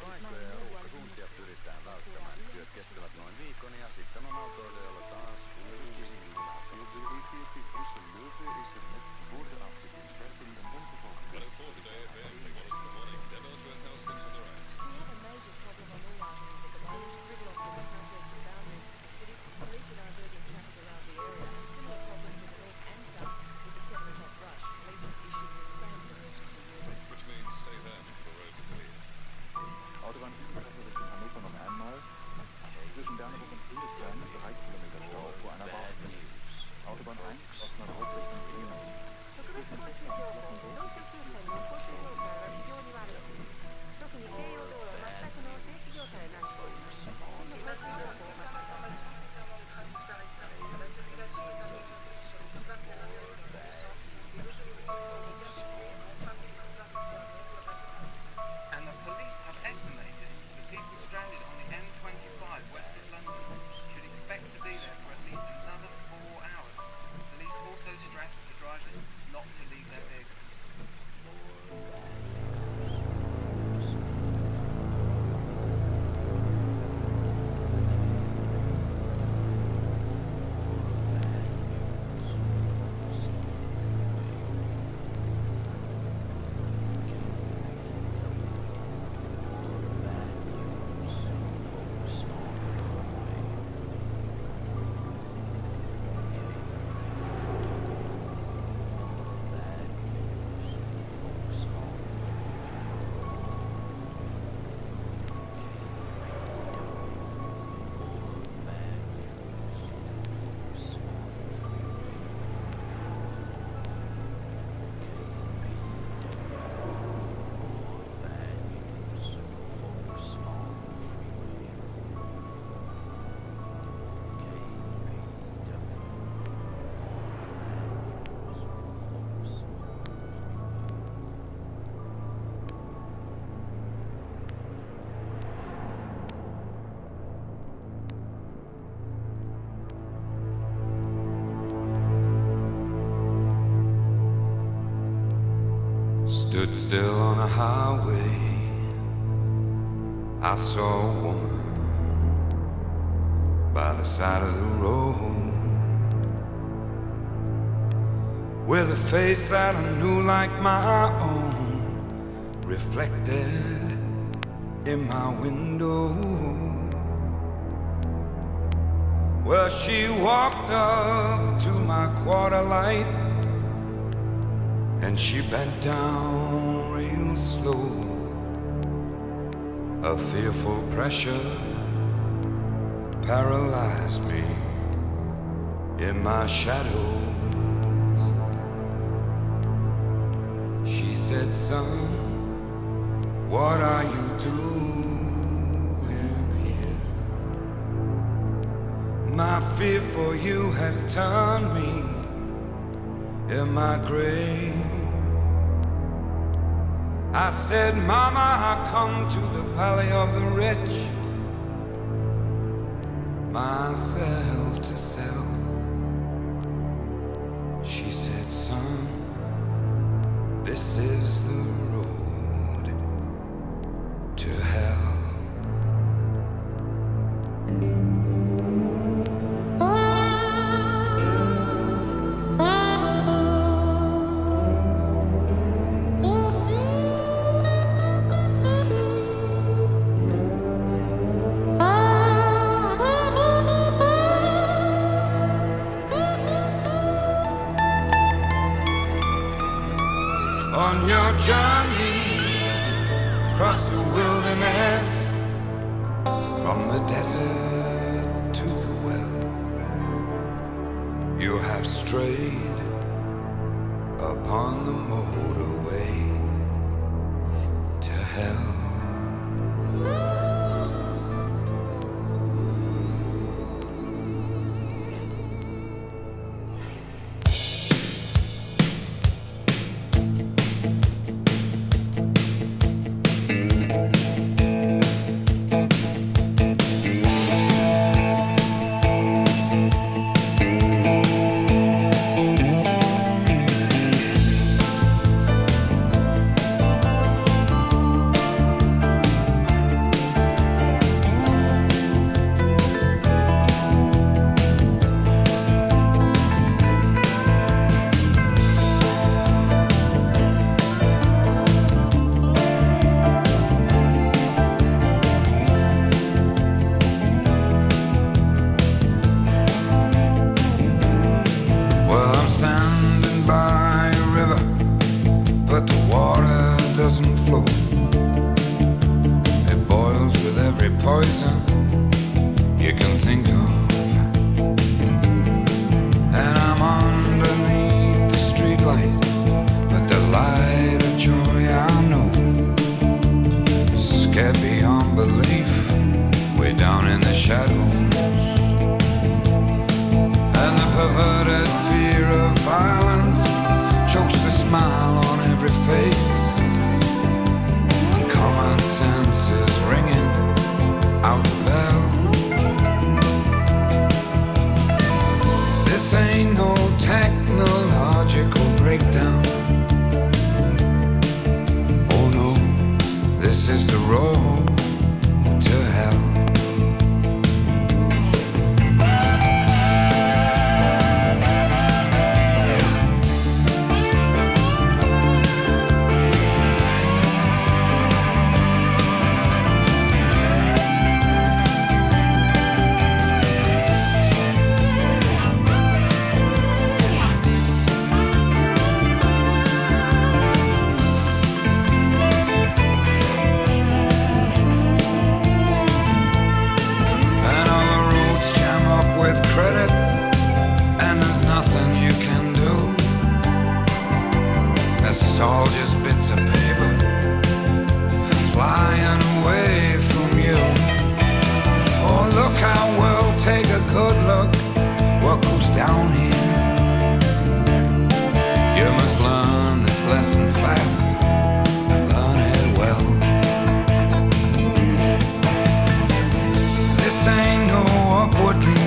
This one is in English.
Paikkoja ja ruuhkasuuntia pyritään välttämään. Työt kestävät noin viikon ja sitten on autoilijoilla taas uusi Stood still on a highway. I saw a woman by the side of the road with a face that I knew like my own reflected in my window. Well, she walked up to my quarter light and she bent down real slow. A fearful pressure paralyzed me in my shadows. She said, Son, what are you doing here? My fear for you has turned me in my grave. I said, Mama, I come to the valley of the rich, myself to sell. She said, Son, this is the road to hell. Your journey across the wilderness, from the desert to the well, you have strayed upon the motorway to hell. shortly.